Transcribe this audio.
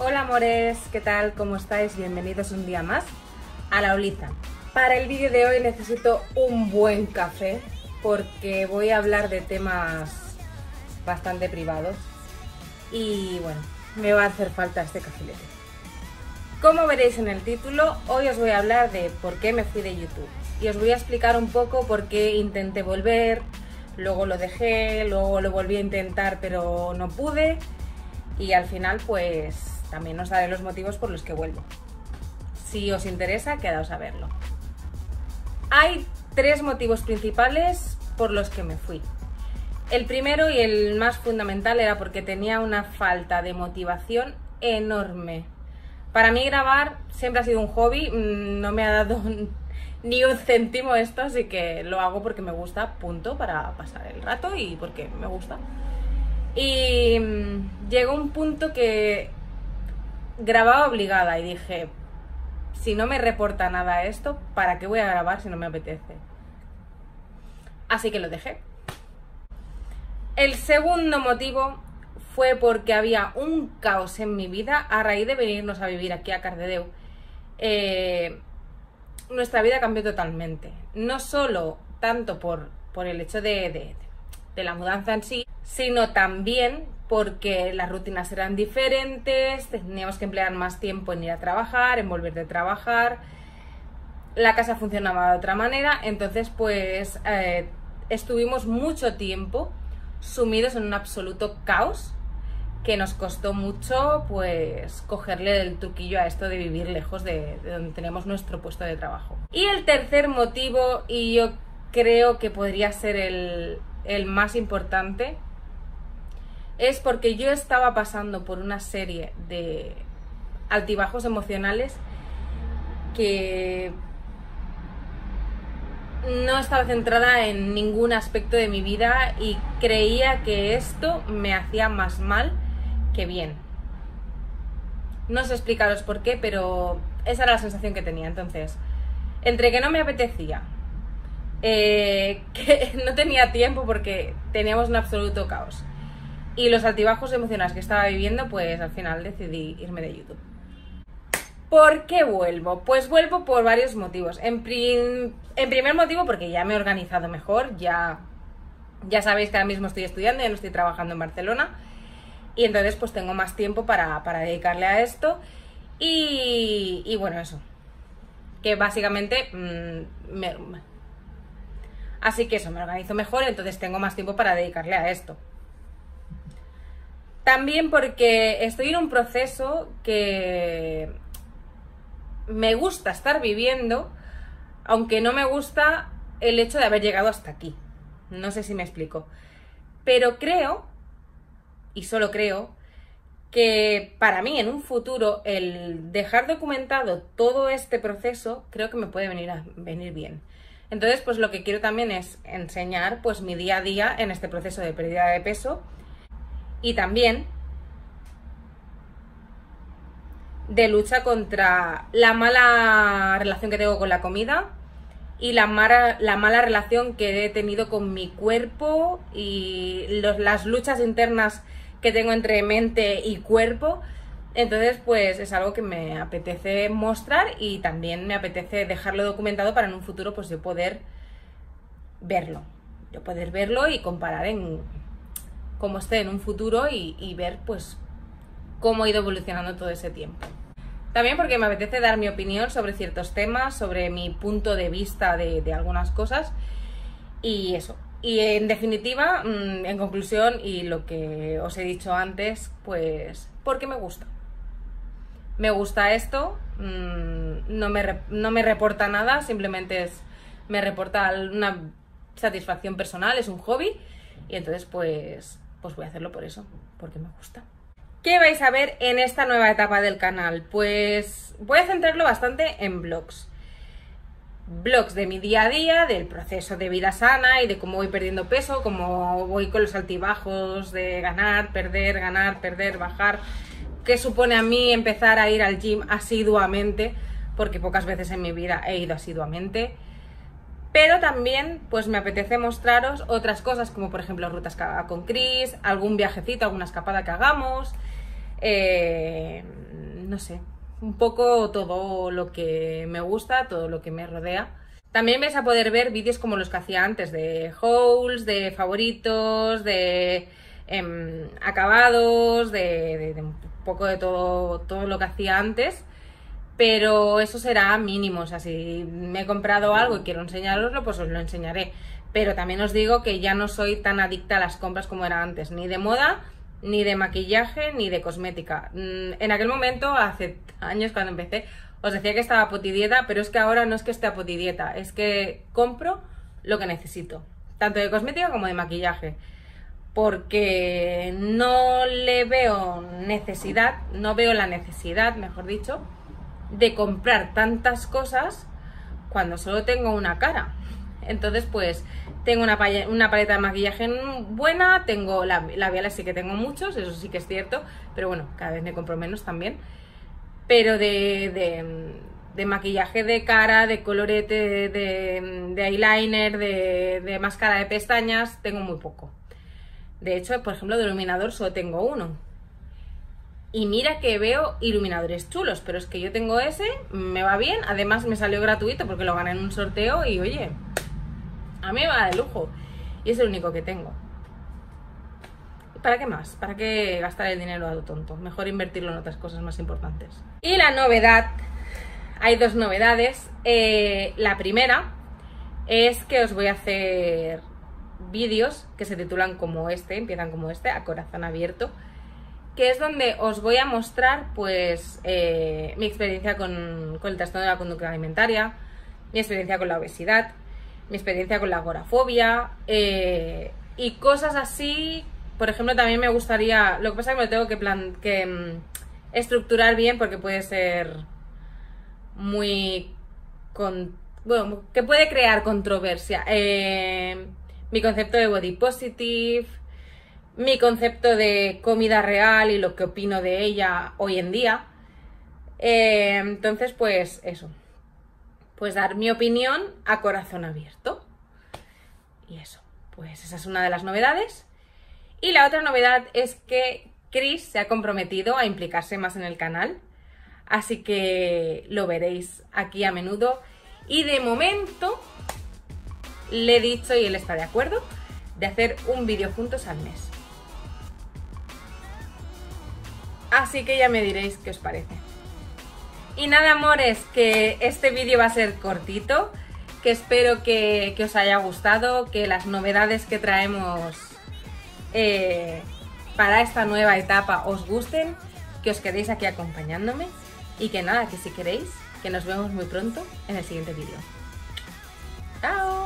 Hola amores, ¿qué tal? ¿Cómo estáis? Bienvenidos un día más a la Oliza. Para el vídeo de hoy necesito un buen café porque voy a hablar de temas bastante privados y bueno, me va a hacer falta este cafilete. Como veréis en el título, hoy os voy a hablar de por qué me fui de YouTube y os voy a explicar un poco por qué intenté volver, luego lo dejé, luego lo volví a intentar pero no pude y al final pues también os daré los motivos por los que vuelvo. Si os interesa, quedaos a verlo. Hay tres motivos principales por los que me fui. El primero y el más fundamental era porque tenía una falta de motivación enorme. Para mí grabar siempre ha sido un hobby, mm, no me ha dado ni un céntimo esto, así que lo hago porque me gusta, punto, para pasar el rato y porque me gusta. Y mm, llegó un punto que grababa obligada y dije, si no me reporta nada esto, ¿para qué voy a grabar si no me apetece? Así que lo dejé. El segundo motivo fue porque había un caos en mi vida a raíz de venirnos a vivir aquí a Cardedeu. Eh, nuestra vida cambió totalmente. No solo tanto por, por el hecho de, de la mudanza en sí, sino también porque las rutinas eran diferentes, teníamos que emplear más tiempo en ir a trabajar, en volver de trabajar, la casa funcionaba de otra manera, entonces pues eh, estuvimos mucho tiempo sumidos en un absoluto caos que nos costó mucho pues cogerle el truquillo a esto de vivir lejos de, de donde tenemos nuestro puesto de trabajo. Y el tercer motivo, y yo creo que podría ser el, el más importante, es porque yo estaba pasando por una serie de altibajos emocionales que no estaba centrada en ningún aspecto de mi vida y creía que esto me hacía más mal que bien. No sé explicaros por qué, pero esa era la sensación que tenía. Entonces, entre que no me apetecía, eh, que no tenía tiempo porque teníamos un absoluto caos, y los altibajos emocionales que estaba viviendo, pues al final decidí irme de YouTube. ¿Por qué vuelvo? Pues vuelvo por varios motivos. En, primer motivo porque ya me he organizado mejor, ya, ya sabéis que ahora mismo estoy estudiando, ya no estoy trabajando en Barcelona y entonces pues tengo más tiempo para, dedicarle a esto y, bueno, eso. Que básicamente... Mm, así que eso, me organizo mejor, entonces tengo más tiempo para dedicarle a esto. También porque estoy en un proceso que me gusta estar viviendo, aunque no me gusta el hecho de haber llegado hasta aquí. No sé si me explico. Pero creo, y solo creo, que para mí en un futuro el dejar documentado todo este proceso creo que me puede venir, a, venir bien. Entonces, pues lo que quiero también es enseñar pues mi día a día en este proceso de pérdida de peso y también de lucha contra la mala relación que tengo con la comida y la mala, la mala relación que he tenido con mi cuerpo y las luchas internas que tengo entre mente y cuerpo. Entonces, pues es algo que me apetece mostrar y también me apetece dejarlo documentado para en un futuro pues yo poder verlo. Yo poder verlo y comparar en, cómo esté en un futuro y, ver pues cómo ha ido evolucionando todo ese tiempo. También porque me apetece dar mi opinión sobre ciertos temas, sobre mi punto de vista de, algunas cosas y eso. Y en definitiva, mm, en conclusión y lo que os he dicho antes, pues porque me gusta. Me gusta esto, mm, no, me, no me reporta nada, simplemente es, me reporta una satisfacción personal, es un hobby y entonces pues pues voy a hacerlo por eso, porque me gusta. ¿Qué vais a ver en esta nueva etapa del canal? Pues voy a centrarlo bastante en vlogs. Vlogs de mi día a día, del proceso de vida sana y de cómo voy perdiendo peso, cómo voy con los altibajos de ganar, perder, ganar, perder, bajar. ¿Qué supone a mí empezar a ir al gym asiduamente? Porque pocas veces en mi vida he ido asiduamente pero también pues me apetece mostraros otras cosas como por ejemplo rutas con Chris, algún viajecito, alguna escapada que hagamos, eh, no sé, un poco todo lo que me gusta, todo lo que me rodea. También vais a poder ver vídeos como los que hacía antes, de hauls, de favoritos, de em, acabados, de, de, un poco de todo, todo lo que hacía antes. Pero eso será mínimo, o sea, si me he comprado algo y quiero enseñaroslo, pues os lo enseñaré. Pero también os digo que ya no soy tan adicta a las compras como era antes, ni de moda, ni de maquillaje, ni de cosmética. Mm, en aquel momento, hace años cuando empecé, os decía que estaba potidieta, pero es que ahora no es que esté a potidieta, es que compro lo que necesito, tanto de cosmética como de maquillaje. Porque no le veo necesidad, no veo la necesidad, mejor dicho, de comprar tantas cosas cuando solo tengo una cara. Entonces, pues, tengo una, una paleta de maquillaje buena, tengo labiales, sí que tengo muchos, eso sí que es cierto, pero bueno, cada vez me compro menos también. Pero de, de, maquillaje de cara, de colorete, de, de eyeliner, de, de máscara de pestañas, tengo muy poco. De hecho, por ejemplo, de iluminador solo tengo uno. Y mira que veo iluminadores chulos, pero es que yo tengo ese, me va bien, además me salió gratuito porque lo gané en un sorteo y oye, a mí me va de lujo. Y es el único que tengo. ¿Para qué más? ¿Para qué gastar el dinero a lo tonto? Mejor invertirlo en otras cosas más importantes. Y la novedad, hay dos novedades. Eh, la primera es que os voy a hacer vídeos que se titulan como este, empiezan como este, a corazón abierto, que es donde os voy a mostrar pues eh, mi experiencia con, el trastorno de la conducta alimentaria, mi experiencia con la obesidad, mi experiencia con la agorafobia eh, y cosas así. Por ejemplo, también me gustaría. Lo que pasa es que me lo tengo que, plan, que mm, estructurar bien porque puede ser muy. Con, bueno, que puede crear controversia. Eh, mi concepto de body positive, mi concepto de comida real y lo que opino de ella hoy en día. Eh, entonces, pues eso pues dar mi opinión a corazón abierto. Y eso, pues esa es una de las novedades. Y la otra novedad es que Chris se ha comprometido a implicarse más en el canal. Así que lo veréis aquí a menudo. Y de momento le he dicho, y él está de acuerdo, de hacer un vídeo juntos al mes. Así que ya me diréis qué os parece. Y nada, amores, que este vídeo va a ser cortito, que espero que, os haya gustado, que las novedades que traemos eh, para esta nueva etapa os gusten, que os quedéis aquí acompañándome y que nada, que si queréis, que nos vemos muy pronto en el siguiente vídeo. ¡Chao!